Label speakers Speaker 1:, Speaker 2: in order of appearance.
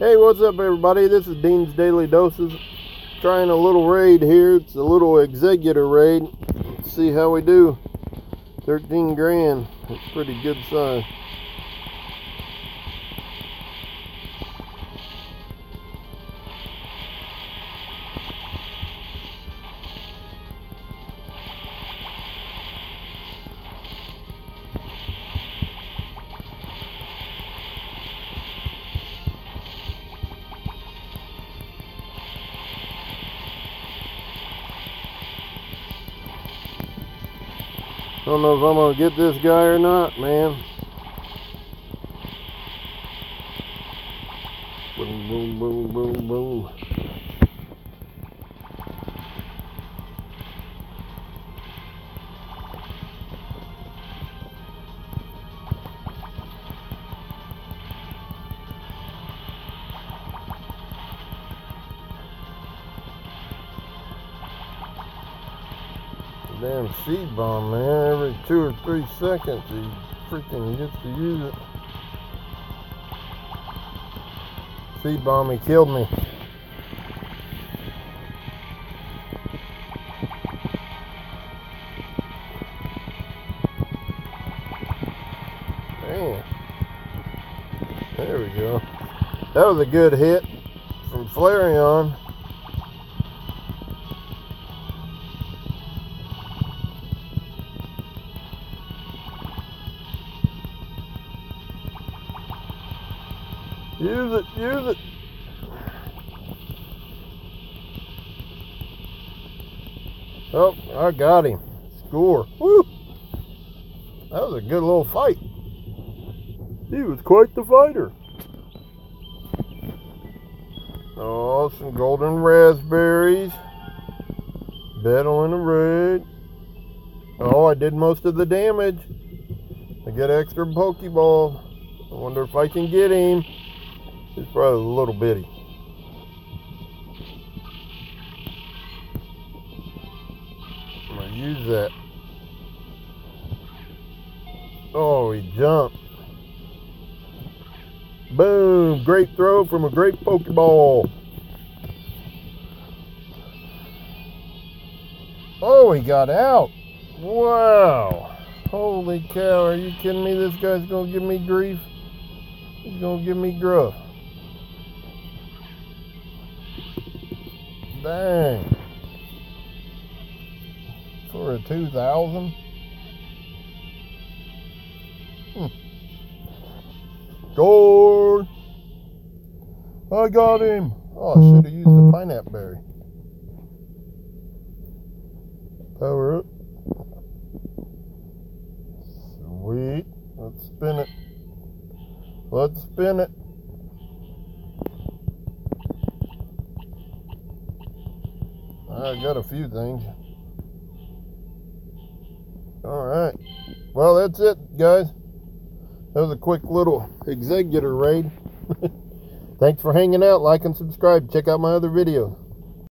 Speaker 1: Hey, what's up, everybody? This is Dean's Daily Doses. Trying a little raid here. It's a little Exeggutor raid. Let's see how we do. 13 grand. It's pretty good size. Don't know if I'm gonna get this guy or not, man. Boom, boom, boom, boom, boom. Damn seed bomb, man. Every two or three seconds, he freaking gets to use it. Seed bomb, he killed me. Man. There we go. That was a good hit from Flareon. Use it, use it. Oh, I got him. Score. Woo! That was a good little fight. He was quite the fighter. Oh, some golden Razz Berries. Battle in the red. Oh, I did most of the damage. I get extra Pokeball. I wonder if I can get him. He's probably a little bitty. I'm gonna use that. Oh, he jumped. Boom! Great throw from a great Pokeball. Oh, he got out. Wow. Holy cow, are you kidding me? This guy's gonna give me grief. He's gonna give me gruff. Dang. For a 2000? Hmm. Score! I got him! Oh, I should have used the pineapple berry. Power up. Sweet. Let's spin it. Let's spin it. I got a few things. All right. Well, that's it, guys. That was a quick little Exeggutor raid. Thanks for hanging out. Like and subscribe. Check out my other videos.